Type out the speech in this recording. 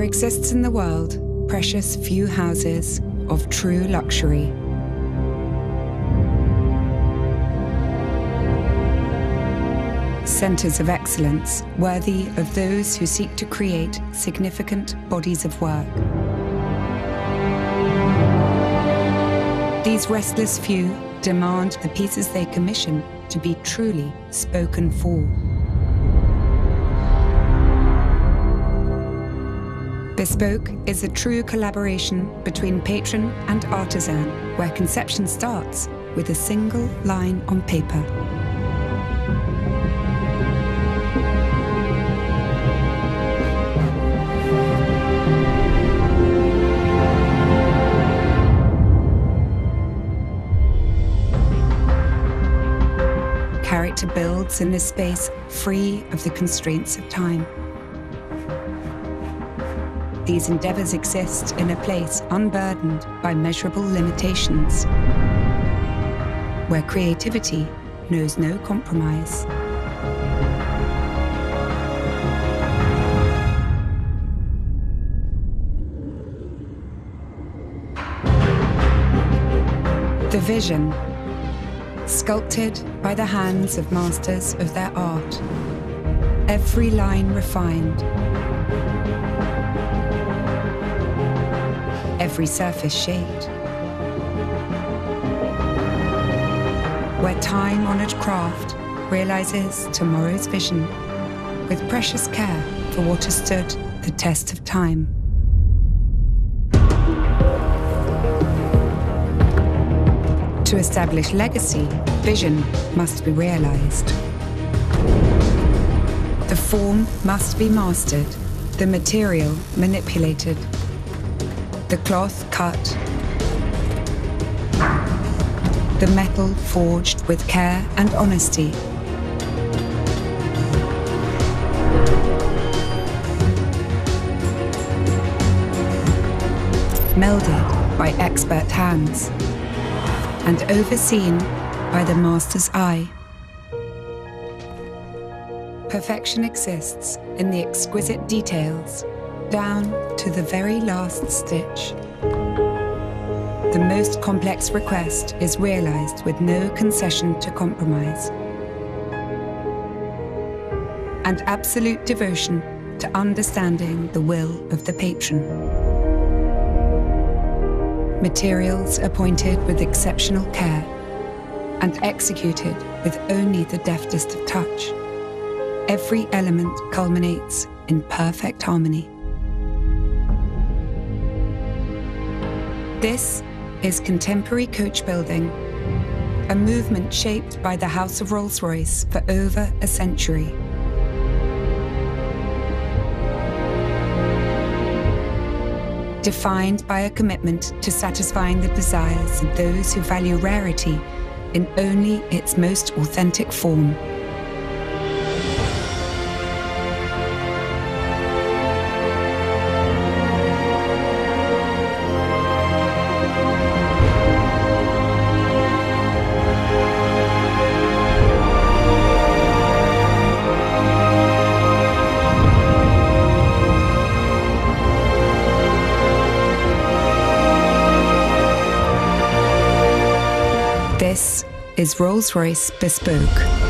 There exists in the world precious few houses of true luxury. Centres of excellence worthy of those who seek to create significant bodies of work. These restless few demand the pieces they commission to be truly spoken for. Bespoke is a true collaboration between patron and artisan, where conception starts with a single line on paper. Character builds in this space free of the constraints of time these endeavours exist in a place unburdened by measurable limitations, where creativity knows no compromise. The vision, sculpted by the hands of masters of their art, every line refined, every surface shaped. Where time honored craft realizes tomorrow's vision with precious care for what has stood the test of time. To establish legacy, vision must be realized. The form must be mastered, the material manipulated the cloth cut, the metal forged with care and honesty. Melded by expert hands and overseen by the master's eye. Perfection exists in the exquisite details down to the very last stitch. The most complex request is realized with no concession to compromise. And absolute devotion to understanding the will of the patron. Materials appointed with exceptional care and executed with only the deftest of touch. Every element culminates in perfect harmony. This is contemporary coach building, a movement shaped by the House of Rolls Royce for over a century. Defined by a commitment to satisfying the desires of those who value rarity in only its most authentic form. This is Rolls Royce Bespoke.